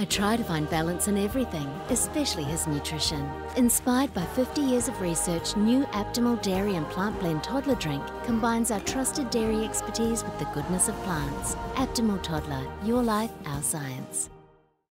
I try to find balance in everything, especially his nutrition. Inspired by 50 years of research, new Aptamil Dairy and Plant Blend Toddler Drink combines our trusted dairy expertise with the goodness of plants. Aptamil Toddler, your life, our science.